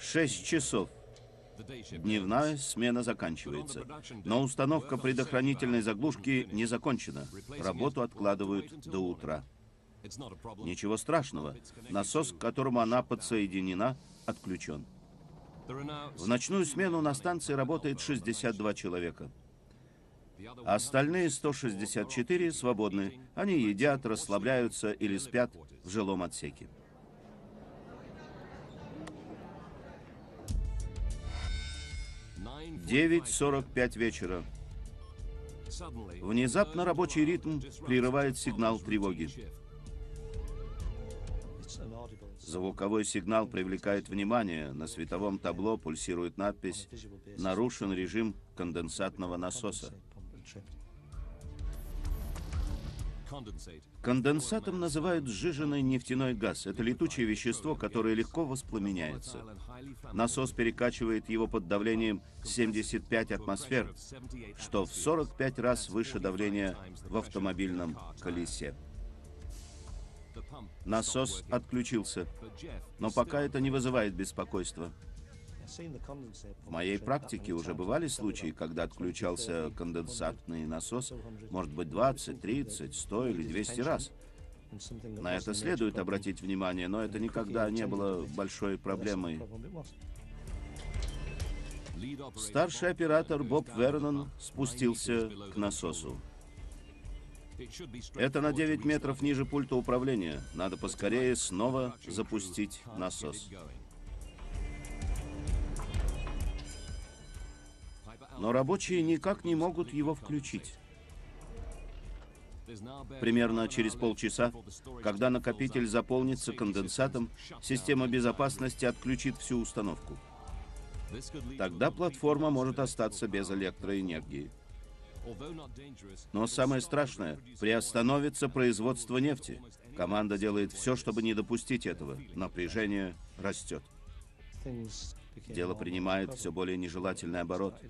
Шесть часов. Дневная смена заканчивается. Но установка предохранительной заглушки не закончена. Работу откладывают до утра. Ничего страшного. Насос, к которому она подсоединена, отключен. В ночную смену на станции работает 62 человека. Остальные 164 свободны. Они едят, расслабляются или спят в жилом отсеке. 9.45 вечера. Внезапно рабочий ритм прерывает сигнал тревоги. Звуковой сигнал привлекает внимание. На световом табло пульсирует надпись «Нарушен режим конденсатного насоса». Конденсатом называют сжиженный нефтяной газ. Это летучее вещество, которое легко воспламеняется. Насос перекачивает его под давлением 75 атмосфер, что в 45 раз выше давления в автомобильном колесе. Насос отключился, но пока это не вызывает беспокойства. В моей практике уже бывали случаи, когда отключался конденсатный насос, может быть, 20, 30, 100 или 200 раз. На это следует обратить внимание, но это никогда не было большой проблемой. Старший оператор Боб Вернон спустился к насосу. Это на 9 метров ниже пульта управления. Надо поскорее снова запустить насос. Но рабочие никак не могут его включить. Примерно через полчаса, когда накопитель заполнится конденсатом, система безопасности отключит всю установку. Тогда платформа может остаться без электроэнергии. Но самое страшное, приостановится производство нефти. Команда делает все, чтобы не допустить этого. Напряжение растет. Дело принимает все более нежелательный оборот.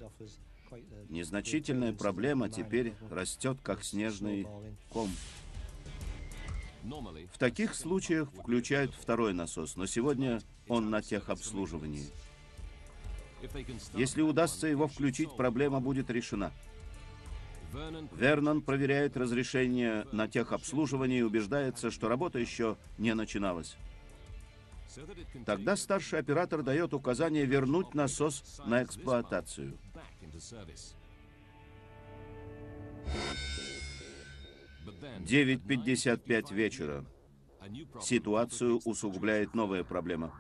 Незначительная проблема теперь растет, как снежный ком. В таких случаях включают второй насос, но сегодня он на техобслуживании. Если удастся его включить, проблема будет решена. Вернон проверяет разрешение на техобслуживание и убеждается, что работа еще не начиналась. Тогда старший оператор дает указание вернуть насос на эксплуатацию. Девять пятьдесят пять вечера. Ситуацию усугубляет новая проблема.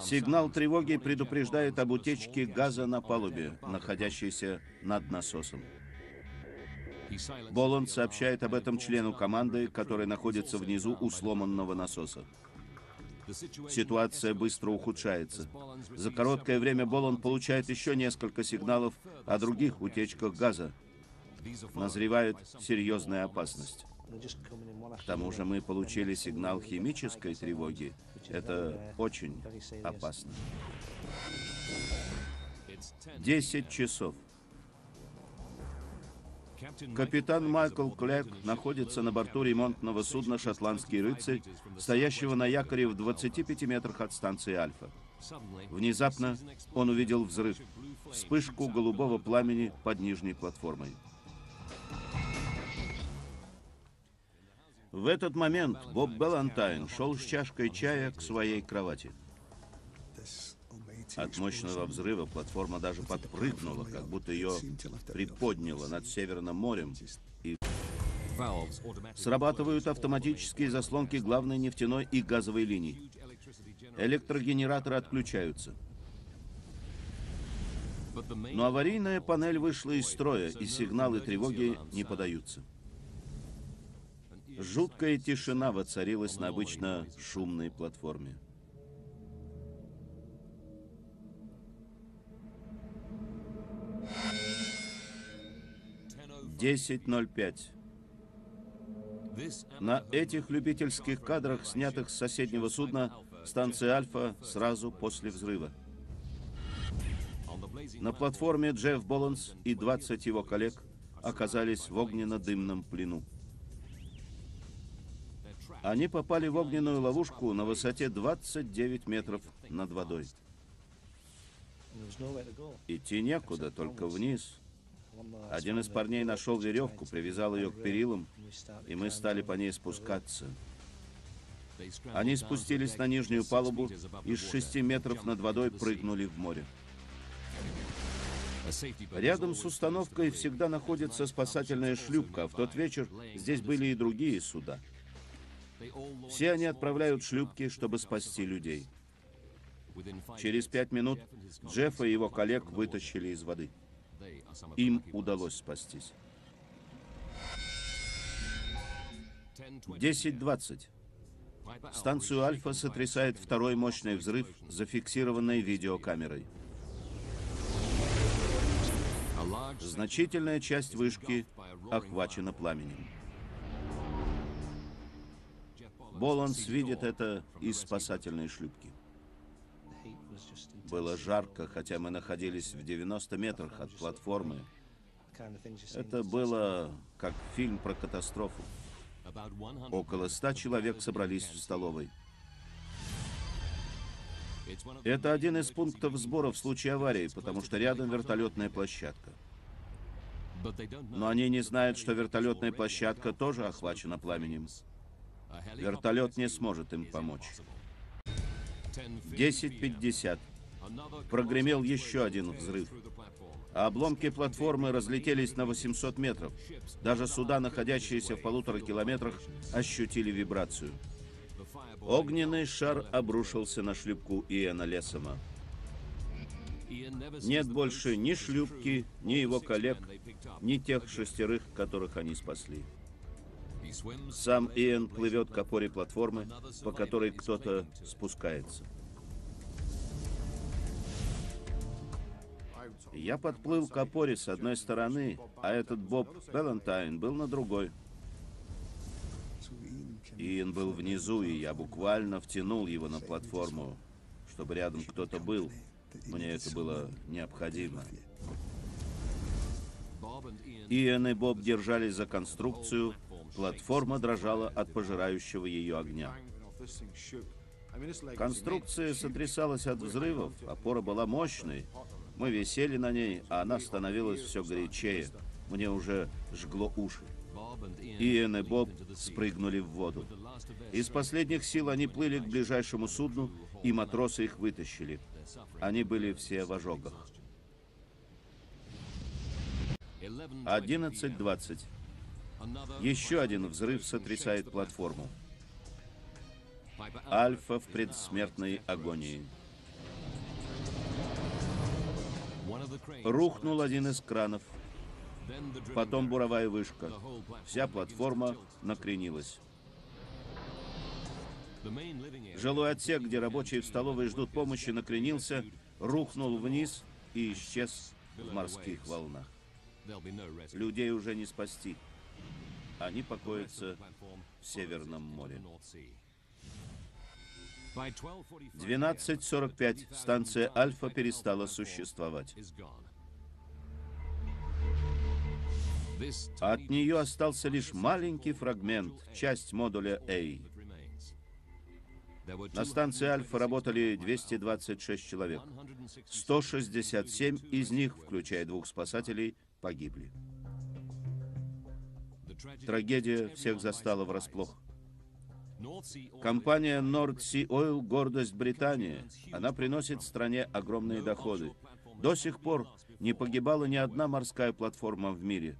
Сигнал тревоги предупреждает об утечке газа на палубе, находящейся над насосом. Боланд сообщает об этом члену команды, который находится внизу у сломанного насоса. Ситуация быстро ухудшается. За короткое время Боланд получает еще несколько сигналов о других утечках газа. Назревает серьезная опасность. К тому же мы получили сигнал химической тревоги. Это очень опасно. 10 часов. Капитан Майкл Клэк находится на борту ремонтного судна «Шотландский рыцарь», стоящего на якоре в 25 метрах от станции «Альфа». Внезапно он увидел взрыв, вспышку голубого пламени под нижней платформой. В этот момент Боб Балантайн шел с чашкой чая к своей кровати. От мощного взрыва платформа даже подпрыгнула, как будто ее приподняло над Северным морем. И срабатывают автоматические заслонки главной нефтяной и газовой линий. Электрогенераторы отключаются. Но аварийная панель вышла из строя, и сигналы тревоги не подаются. Жуткая тишина воцарилась на обычно шумной платформе. 10.05. На этих любительских кадрах, снятых с соседнего судна, станция «Альфа» сразу после взрыва. На платформе Джефф Боланс и 20 его коллег оказались в огненно-дымном плену. Они попали в огненную ловушку на высоте 29 метров над водой. Идти некуда, только вниз. Один из парней нашел веревку, привязал ее к перилам, и мы стали по ней спускаться. Они спустились на нижнюю палубу и с шести метров над водой прыгнули в море. Рядом с установкой всегда находится спасательная шлюпка, а в тот вечер здесь были и другие суда. Все они отправляют шлюпки, чтобы спасти людей. Через пять минут Джеффа и его коллег вытащили из воды. Им удалось спастись. 10.20. Станцию Альфа сотрясает второй мощный взрыв, зафиксированный видеокамерой. Значительная часть вышки охвачена пламенем. Боланс видит это из спасательной шлюпки. Было жарко, хотя мы находились в 90 метрах от платформы. Это было как фильм про катастрофу. Около ста человек собрались в столовой. Это один из пунктов сбора в случае аварии, потому что рядом вертолетная площадка. Но они не знают, что вертолетная площадка тоже охвачена пламенем. Вертолет не сможет им помочь. 10.50. Прогремел еще один взрыв. А обломки платформы разлетелись на 800 метров. Даже суда, находящиеся в полутора километрах, ощутили вибрацию. Огненный шар обрушился на шлюпку Иэна Лесома. Нет больше ни шлюпки, ни его коллег, ни тех шестерых, которых они спасли. Сам Иэн плывет к опоре платформы, по которой кто-то спускается. Я подплыл к опоре с одной стороны, а этот Боб Валентайн был на другой. Иэн был внизу, и я буквально втянул его на платформу, чтобы рядом кто-то был. Мне это было необходимо. Иэн и Боб держались за конструкцию, платформа дрожала от пожирающего ее огня. Конструкция сотрясалась от взрывов, опора была мощной, мы висели на ней, а она становилась все горячее. Мне уже жгло уши. Иэн и Боб спрыгнули в воду. Из последних сил они плыли к ближайшему судну, и матросы их вытащили. Они были все в ожогах. 11.20. Еще один взрыв сотрясает платформу. Альфа в предсмертной агонии. Рухнул один из кранов. Потом буровая вышка. Вся платформа накренилась. Жилой отсек, где рабочие в столовой ждут помощи, накренился, рухнул вниз и исчез в морских волнах. Людей уже не спасти. Они покоятся в Северном море. 12.45. Станция Альфа перестала существовать. От нее остался лишь маленький фрагмент, часть модуля A. На станции Альфа работали 226 человек. 167 из них, включая двух спасателей, погибли. Трагедия всех застала врасплох. Компания North Sea Oil – гордость Британии. Она приносит стране огромные доходы. До сих пор не погибала ни одна морская платформа в мире.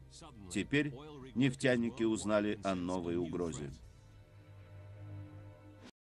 Теперь нефтяники узнали о новой угрозе.